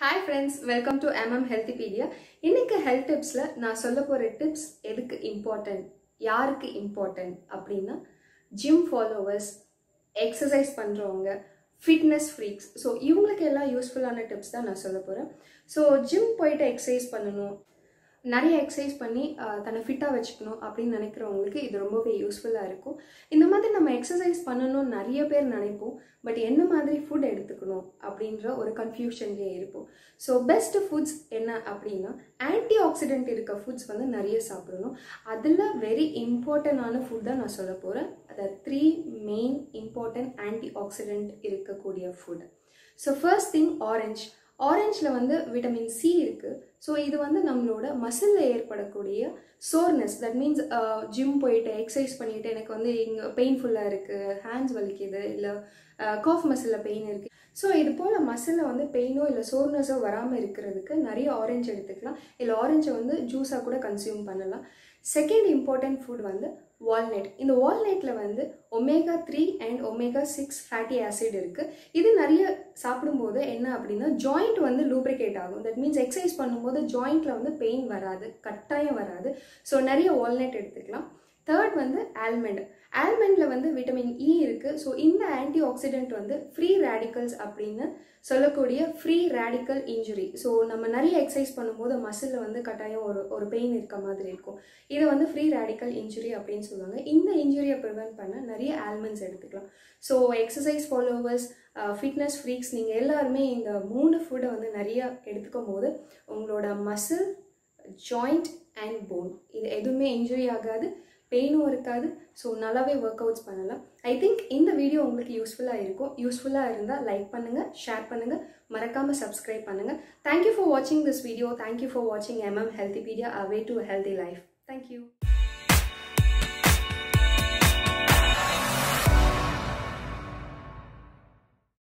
Hi friends welcome to MM Healthypedia இன்னைக்கு health டிப்ஸில் நான் சொல்ல போகிற டிப்ஸ் எதுக்கு இம்பார்ட்டன்ட் யாருக்கு இம்பார்ட்டன்ட் அப்படின்னா ஜிம் ஃபாலோவர்ஸ் எக்ஸசைஸ் பண்ணுறவங்க ஃபிட்னஸ் ஃப்ரீக்ஸ் ஸோ இவங்களுக்கு எல்லாம் யூஸ்ஃபுல்லான டிப்ஸ் தான் நான் சொல்ல போகிறேன் ஸோ ஜிம் போயிட்டு எக்ஸசைஸ் பண்ணணும். நிறைய எக்ஸசைஸ் பண்ணி தன்னை ஃபிட்டாக வச்சுக்கணும் அப்படின்னு நினைக்கிறவங்களுக்கு இது ரொம்பவே யூஸ்ஃபுல்லாக இருக்கும். இந்த மாதிரி நம்ம எக்ஸசைஸ் பண்ணணும்னு நிறைய பேர் நினைப்போம். பட் என்ன மாதிரி ஃபுட் எடுத்துக்கணும் அப்படின்ற ஒரு கன்ஃபியூஷன்லேயே இருப்போம். ஸோ பெஸ்ட் ஃபுட்ஸ் என்ன அப்படின்னா ஆன்டி ஆக்சிடென்ட் இருக்க ஃபுட்ஸ் வந்து நிறைய சாப்பிடணும். அதில் வெரி இம்பார்ட்டண்டான ஃபுட் தான் நான் சொல்ல போகிறேன் அதை three main important antioxidant இருக்கக்கூடிய food so first thing orange ஆரஞ்சில் வந்து விட்டமின் சி இருக்குது ஸோ இது வந்து நம்மளோட மசிலில் ஏற்படக்கூடிய சோர்னஸ் தட் மீன்ஸ் ஜிம் போயிட்டு எக்ஸசைஸ் பண்ணிட்டு எனக்கு வந்து இங்கே பெயின்ஃபுல்லாக இருக்குது ஹேண்ட்ஸ் வலிக்குது இல்லை காஃப் மசிலில் பெயின் இருக்குது ஸோ இது போல் மசிலில் வந்து பெயினோ இல்லை சோர்னஸோ வராமல் இருக்கிறதுக்கு நிறைய ஆரஞ்சு எடுத்துக்கலாம். இல்லை ஆரஞ்சை வந்து ஜூஸாக கூட கன்சியூம் பண்ணலாம். செகண்ட் இம்பார்ட்டன்ட் ஃபுட் வந்து வால்நட் இந்த வால்நட்டில் வந்து omega three and omega six fatty acid இருக்குது இது நிறைய சாப்பிடும்போது என்ன அப்படின்னா ஜாயிண்ட் வந்து லூப்ரிகேட் ஆகும். தட் மீன்ஸ் எக்ஸசைஸ் பண்ணும்போது ஜாயிண்ட்டில் வந்து பெயின் வராது கட்டாயம் வராது. ஸோ நிறைய வால்நட் எடுத்துக்கலாம். தேர்ட் வந்து ஆல்மண்ட் ஆல்மண்டில் வந்து விட்டமின் இ e இருக்குது ஸோ இந்த ஆன்டி ஆக்சிடென்ட் வந்து ஃப்ரீ ரேடிக்கல்ஸ் அப்படின்னு சொல்லக்கூடிய ஃப்ரீ ரேடிக்கல் இன்ஜுரி ஸோ நம்ம நிறைய எக்ஸசைஸ் பண்ணும்போது மசிலில் வந்து கட்டாயம் ஒரு ஒரு பெயின் இருக்க மாதிரி இருக்கும். இதை வந்து ஃப்ரீ ரேடிக்கல் இன்ஜுரி அப்படின்னு சொல்லுவாங்க. இந்த இன்ஜுரியை ப்ரிவென்ட் பண்ண நிறைய ஆல்மண்ட்ஸ் எடுத்துக்கலாம். So exercise followers fitness freaks நீங்கள் எல்லாருமே இந்த மூணு ஃபுட்டை வந்து நிறைய எடுத்துக்கும் போது உங்களோட மசில் ஜாயிண்ட் அண்ட் போன் இது எதுவுமே இன்ஜுரி ஆகாது. பெயினும் இருக்காது. ஸோ நல்லாவே ஒர்க் அவுட்ஸ் பண்ணலாம். ஐ திங்க் இந்த வீடியோ உங்களுக்கு யூஸ்ஃபுல்லாக இருக்கும். யூஸ்ஃபுல்லாக இருந்தால் லைக் பண்ணுங்கள் ஷேர் பண்ணுங்கள் மறக்காமல் சப்ஸ்கிரைப் பண்ணுங்கள் தேங்க்யூ ஃபார் வாட்சிங் திஸ் வீடியோ தேங்க்யூ ஃபார் வாட்சிங் MM ஹெல்த்திபீடியா away to healthy life thank you